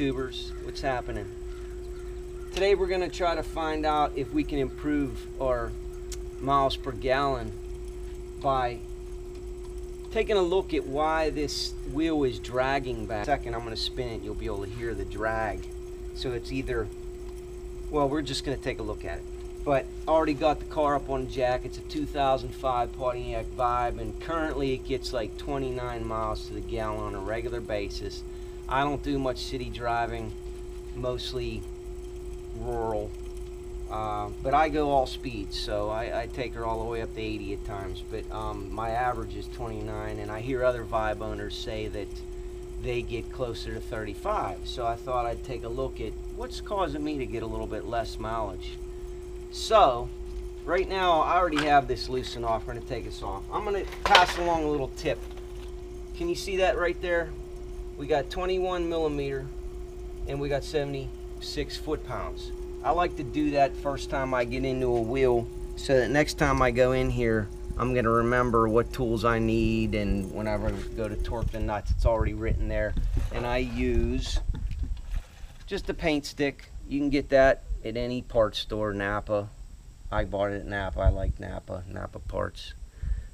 YouTubers? What's happening? Today we're going to try to find out if we can improve our miles per gallon by taking a look at why this wheel is dragging back. Second, I'm going to spin it. You'll be able to hear the drag. So it's either, well, we're just going to take a look at it. But already got the car up on jack. It's a 2005 Pontiac Vibe, and currently it gets like 29 miles to the gallon on a regular basis. I don't do much city driving, mostly rural. Uh, but I go all speeds, so I, I, take her all the way up to 80 at times. But um, my average is 29, and I hear other Vibe owners say that they get closer to 35. So I thought I'd take a look at what's causing me to get a little bit less mileage. So, right now I already have this loosened off. We're to take this off. I'm going to pass along a little tip. Can you see that right there? We got 21 millimeter and we got 76 foot-pounds. I like to do that first time I get into a wheel so that next time I go in here I'm going to remember what tools I need and whenever I go to torque the nuts it's already written there and I use just a paint stick you can get that at any parts store, Napa. I bought it at Napa. I like Napa, Napa parts.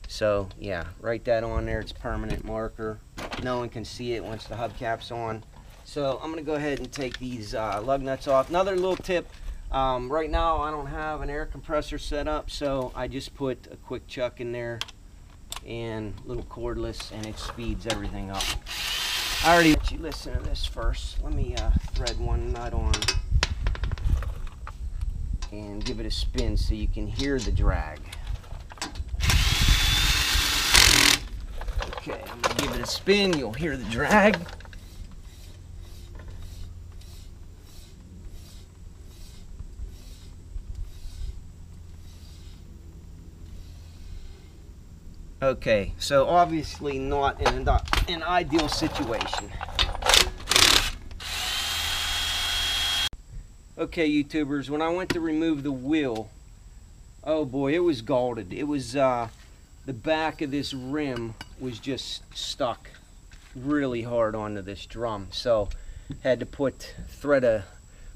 So yeah, write that on there. It's permanent marker. No one can see it once the hubcap's on. So I'm gonna go ahead and take these uh, lug nuts off. Another little tip, um, right now I don't have an air compressor set up, so I just put a quick chuck in there and little cordless and it speeds everything up. I already let you listen to this first. Let me uh, thread one nut on and give it a spin so you can hear the drag. Okay, I'm gonna give it a spin, you'll hear the drag. Okay, so obviously not an, an ideal situation. Okay, YouTubers, when I went to remove the wheel, oh boy, it was galded. It was, uh, the back of this rim was just stuck really hard onto this drum. So, had to put, thread a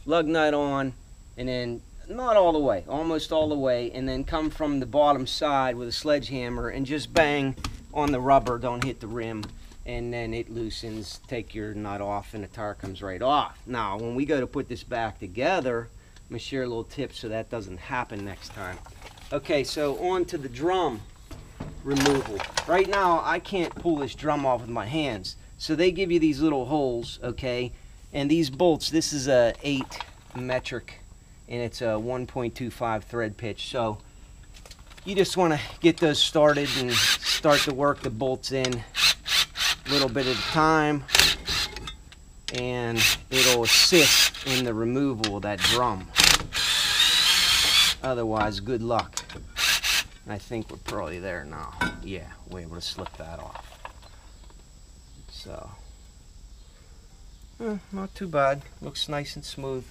lug nut on, and then, not all the way, almost all the way, and then come from the bottom side with a sledgehammer and just bang on the rubber, don't hit the rim and then it loosens, take your nut off and the tire comes right off. Now, when we go to put this back together, I'm gonna share a little tip so that doesn't happen next time. Okay, so on to the drum removal. Right now, I can't pull this drum off with my hands. So they give you these little holes, okay? And these bolts, this is a 8 metric and it's a 1.25 thread pitch. So you just want to get those started and start to work the bolts in a little bit at a time and it'll assist in the removal of that drum. Otherwise, good luck. I think we're probably there now. Yeah, we're able to slip that off. So, eh, not too bad. Looks nice and smooth.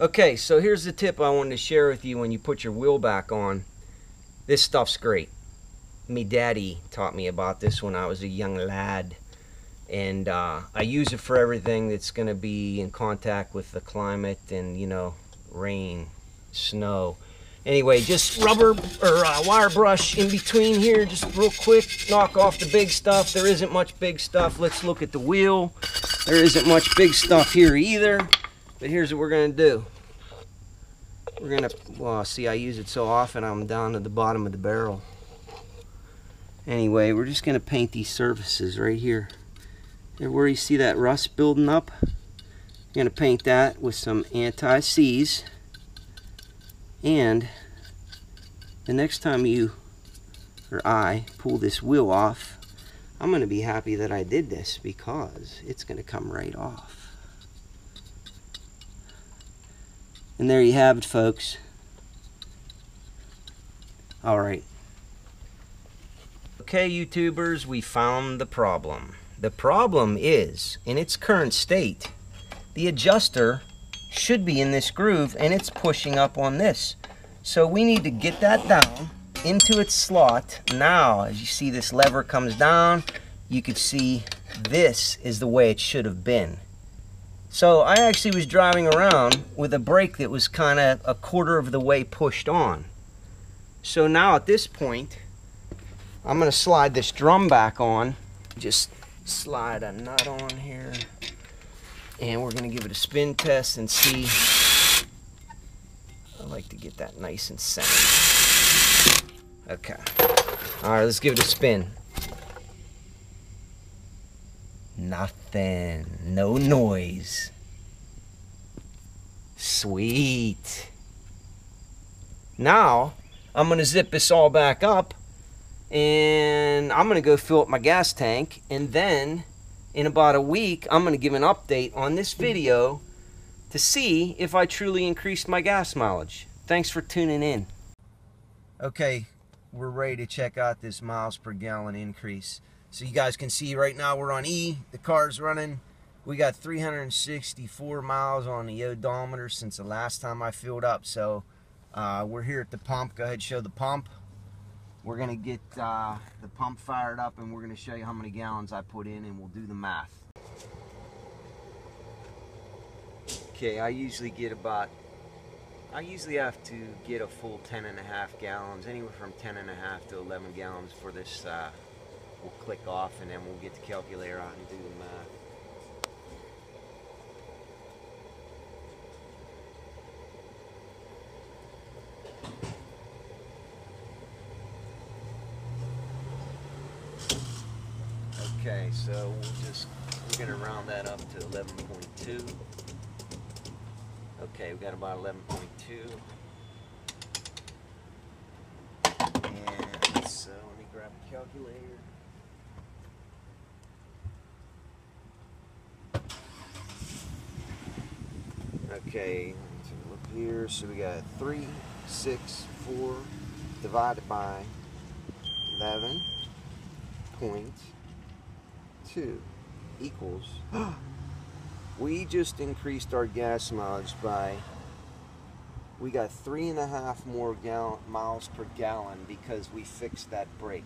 Okay, so here's the tip I wanted to share with you when you put your wheel back on. This stuff's great me daddy taught me about this when I was a young lad and uh, I use it for everything that's going to be in contact with the climate and you know rain snow anyway just rubber or uh, wire brush in between here just real quick knock off the big stuff. There isn't much big stuff. Let's look at the wheel. There isn't much big stuff here either but here's what we're going to do. We're going to well see I use it so often I'm down to the bottom of the barrel. Anyway, we're just going to paint these surfaces right here. And where you see that rust building up, I'm to paint that with some anti-seize. And the next time you or I pull this wheel off, I'm going to be happy that I did this because it's going to come right off. And there you have it, folks. All right. Okay, YouTubers, we found the problem. The problem is, in its current state, the adjuster should be in this groove and it's pushing up on this. So we need to get that down into its slot. Now, as you see this lever comes down, you could see this is the way it should have been. So I actually was driving around with a brake that was kind of a quarter of the way pushed on. So now at this point, I'm gonna slide this drum back on. Just slide a nut on here. And we're gonna give it a spin test and see. I like to get that nice and centered. Okay. All right, let's give it a spin. Nothing. No noise. Sweet. Now, I'm to zip this all back up and I'm to go fill up my gas tank and then in about a week I'm going to give an update on this video to see if I truly increased my gas mileage. Thanks for tuning in. Okay, we're ready to check out this miles per gallon increase. So you guys can see right now we're on E, the car's running. We got 364 miles on the odometer since the last time I filled up. So uh, we're here at the pump. Go ahead, show the pump. We're gonna get uh, the pump fired up and we're gonna show you how many gallons I put in and we'll do the math. Okay, I usually get about, I usually have to get a full 10 and a half gallons, anywhere from 10 and a half to 11 gallons for this uh, we'll click off and then we'll get the calculator out and do the math. Okay, so we'll just, we're gonna round that up to 11.2. Okay, we got about 11.2. And so let me grab a calculator. Okay, let's take a look here. So we got 3, 6, 4 divided by 11.2 equals. we just increased our gas mileage by. We got three and a half more gallon, miles per gallon because we fixed that brake.